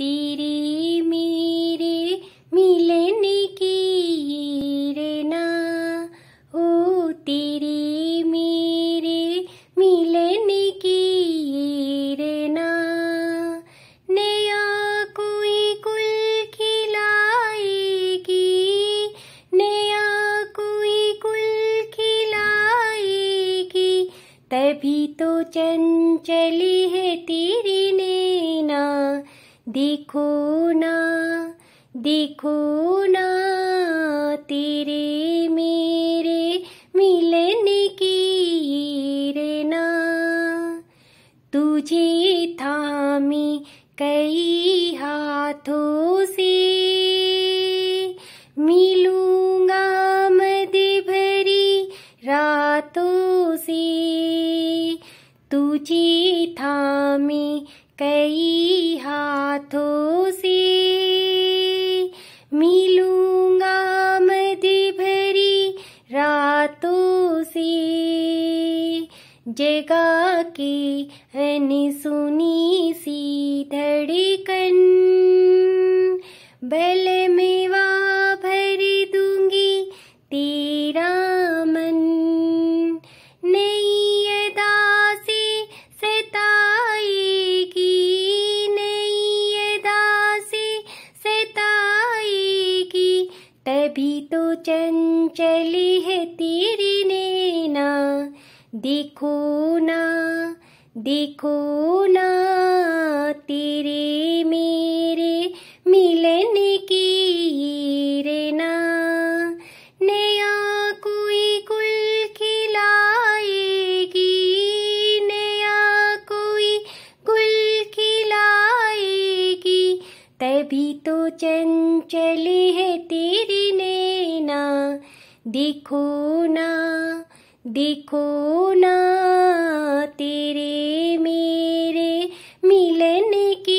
तेरे मेरे मिलने की रेना ओ तेरे मेरे मिलने की रेना नया कोई कुल खिलाएगी, नया कोई कुल खिलाएगी, तभी तो चंचली है तेरी नैना देखो ना देखो ना तेरे मेरे मिलने की रेना तुझे थामी कई हाथों से, मिलूँगा मद भरी रातों से। तुझे थामी कई हाथों से मिलूँगा मद भरी रातों से। जगा के अनसुनी सी धड़कन, बल मेवा तो चंचली है तेरी नैना। देखो ना देखो ना, तेरे मेरे मिलने की रेना। नया कोई कुल खिलाएगी, नया कोई कुल खिलाएगी। तभी तो चंचली है तेरी देखो ना देखो ना तेरे मेरे मिलने के